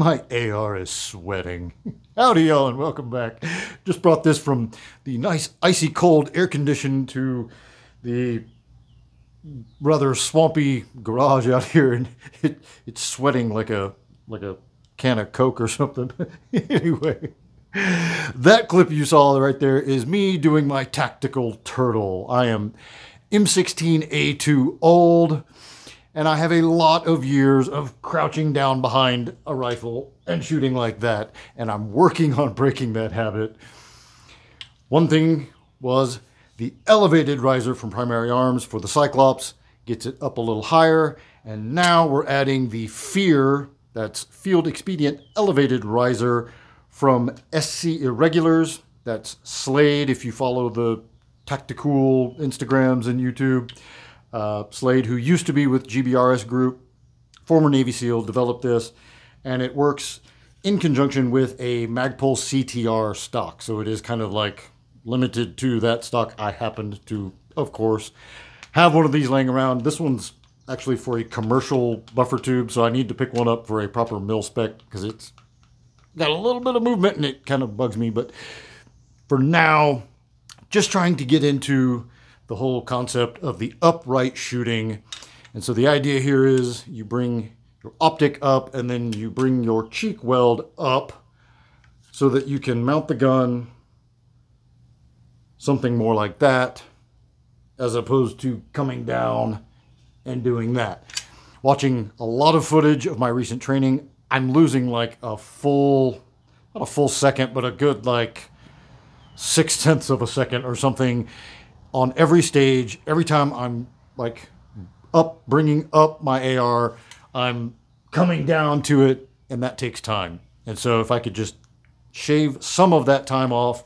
My AR is sweating. Howdy, y'all, and welcome back. Just brought this from the nice icy cold air condition to the rather swampy garage out here, and it, it's sweating like a like a can of Coke or something. anyway, that clip you saw right there is me doing my tactical turtle. I am M16A2 old, and I have a lot of years of crouching down behind a rifle and shooting like that, and I'm working on breaking that habit. One thing was the elevated riser from Primary Arms for the Cyclops gets it up a little higher, and now we're adding the FEER, that's Field Expedient Elevated Riser from SC Irregulars, that's Slade if you follow the Tactical Instagrams and YouTube. Uh, Slade, who used to be with GBRS Group, former Navy SEAL, developed this, and it works in conjunction with a Magpul CTR stock. So it is kind of like limited to that stock. I happened to, of course, have one of these laying around. This one's actually for a commercial buffer tube, so I need to pick one up for a proper mil spec because it's got a little bit of movement and it kind of bugs me. But for now, just trying to get into the whole concept of the upright shooting. And so the idea here is you bring your optic up and then you bring your cheek weld up so that you can mount the gun something more like that as opposed to coming down and doing that. Watching a lot of footage of my recent training, I'm losing like a full, not a full second, but a good like six tenths of a second or something on every stage. Every time I'm like up, bringing up my AR, I'm coming down to it, and that takes time. And so if I could just shave some of that time off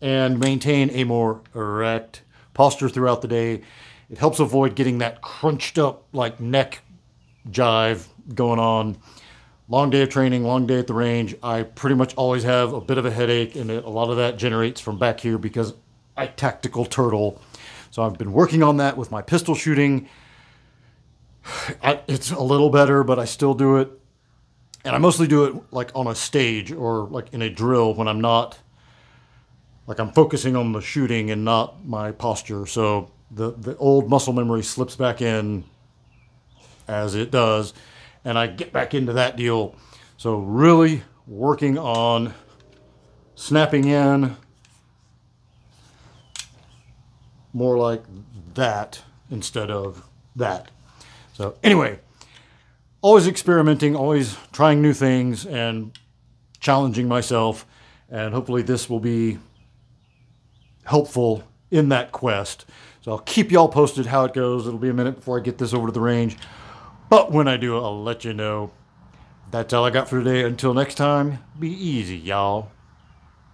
and maintain a more erect posture throughout the day. It helps avoid getting that crunched up like neck jive going on. Long day of training, long day at the range. I pretty much always have a bit of a headache, and a lot of that generates from back here because I tactical turtle. So I've been working on that with my pistol shooting. I, it's a little better, but I still do it. And I mostly do it like on a stage or like in a drill when I'm not like I'm focusing on the shooting and not my posture. So the, the old muscle memory slips back in as it does, and I get back into that deal. So really working on snapping in more like that instead of that. So anyway, always experimenting, always trying new things and challenging myself. And hopefully this will be helpful in that quest. So I'll keep y'all posted how it goes. It'll be a minute before I get this over to the range. But when I do, I'll let you know. That's all I got for today. Until next time, be easy, y'all.